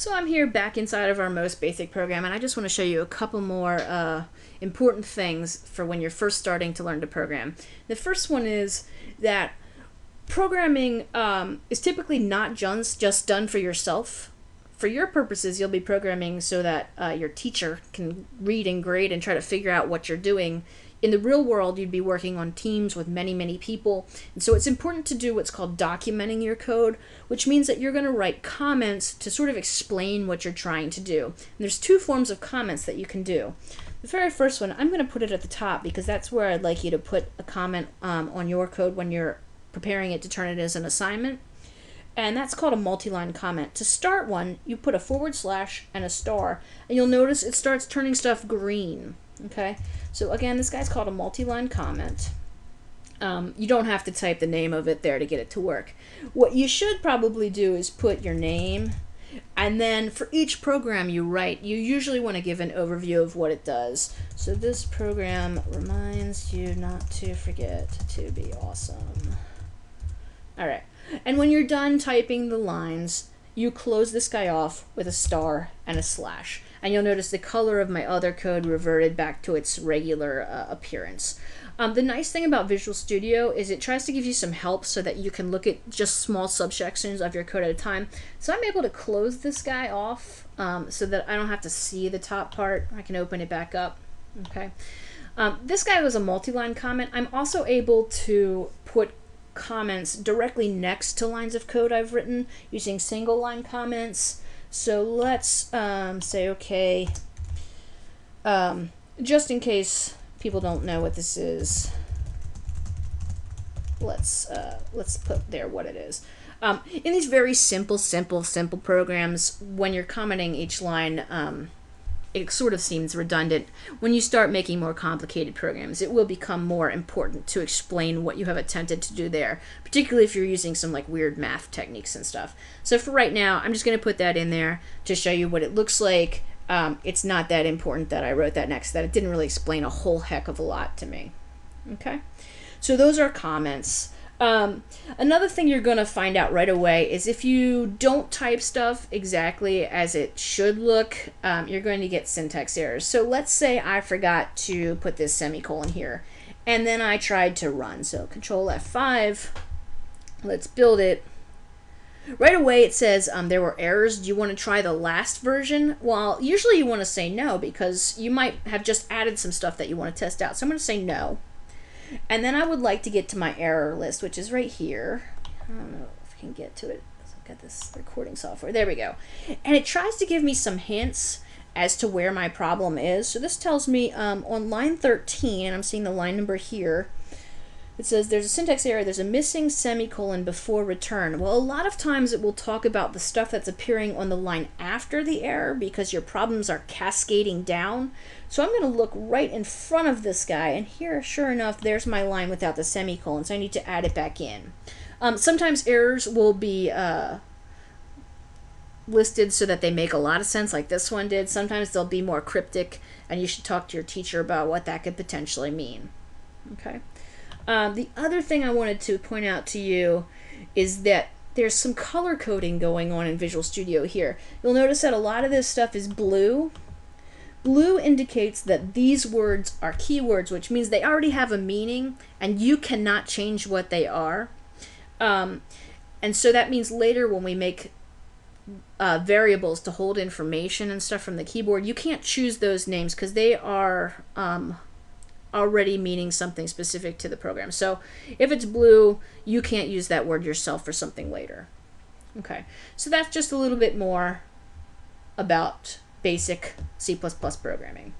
So I'm here back inside of our most basic program, and I just want to show you a couple more uh, important things for when you're first starting to learn to program. The first one is that programming um, is typically not just, just done for yourself. For your purposes, you'll be programming so that uh, your teacher can read and grade and try to figure out what you're doing in the real world, you'd be working on teams with many, many people. And so it's important to do what's called documenting your code, which means that you're going to write comments to sort of explain what you're trying to do. And there's two forms of comments that you can do. The very first one, I'm going to put it at the top because that's where I'd like you to put a comment um, on your code when you're preparing it to turn it as an assignment. And that's called a multi-line comment. To start one, you put a forward slash and a star, and you'll notice it starts turning stuff green. Okay, so again, this guy's called a multi-line comment. Um, you don't have to type the name of it there to get it to work. What you should probably do is put your name, and then for each program you write, you usually want to give an overview of what it does. So this program reminds you not to forget to be awesome. All right, and when you're done typing the lines, you close this guy off with a star and a slash and you'll notice the color of my other code reverted back to its regular uh, appearance. Um, the nice thing about Visual Studio is it tries to give you some help so that you can look at just small subsections of your code at a time. So I'm able to close this guy off um, so that I don't have to see the top part. I can open it back up. Okay. Um, this guy was a multi-line comment. I'm also able to put comments directly next to lines of code I've written using single line comments. So let's um, say, okay, um, just in case people don't know what this is, let's uh, let's put there what it is. Um, in these very simple, simple, simple programs, when you're commenting each line, um, it sort of seems redundant. When you start making more complicated programs, it will become more important to explain what you have attempted to do there, particularly if you're using some like weird math techniques and stuff. So for right now, I'm just going to put that in there to show you what it looks like. Um, it's not that important that I wrote that next, that it didn't really explain a whole heck of a lot to me. Okay, so those are comments. Um, another thing you're going to find out right away is if you don't type stuff exactly as it should look, um, you're going to get syntax errors. So let's say I forgot to put this semicolon here, and then I tried to run. So Control F5, let's build it. Right away it says um, there were errors. Do you want to try the last version? Well, usually you want to say no because you might have just added some stuff that you want to test out. So I'm going to say no. And then I would like to get to my error list, which is right here. I don't know if I can get to it. I've got this recording software. There we go. And it tries to give me some hints as to where my problem is. So this tells me um, on line 13, and I'm seeing the line number here, it says there's a syntax error, there's a missing semicolon before return. Well, a lot of times it will talk about the stuff that's appearing on the line after the error because your problems are cascading down. So I'm going to look right in front of this guy, and here, sure enough, there's my line without the semicolon, so I need to add it back in. Um, sometimes errors will be uh, listed so that they make a lot of sense, like this one did. Sometimes they'll be more cryptic, and you should talk to your teacher about what that could potentially mean. Okay. Um, the other thing I wanted to point out to you is that there's some color coding going on in Visual Studio here. You'll notice that a lot of this stuff is blue. Blue indicates that these words are keywords, which means they already have a meaning and you cannot change what they are. Um, and so that means later when we make uh, variables to hold information and stuff from the keyboard, you can't choose those names because they are um, already meaning something specific to the program. So if it's blue, you can't use that word yourself for something later. Okay, so that's just a little bit more about basic C++ programming.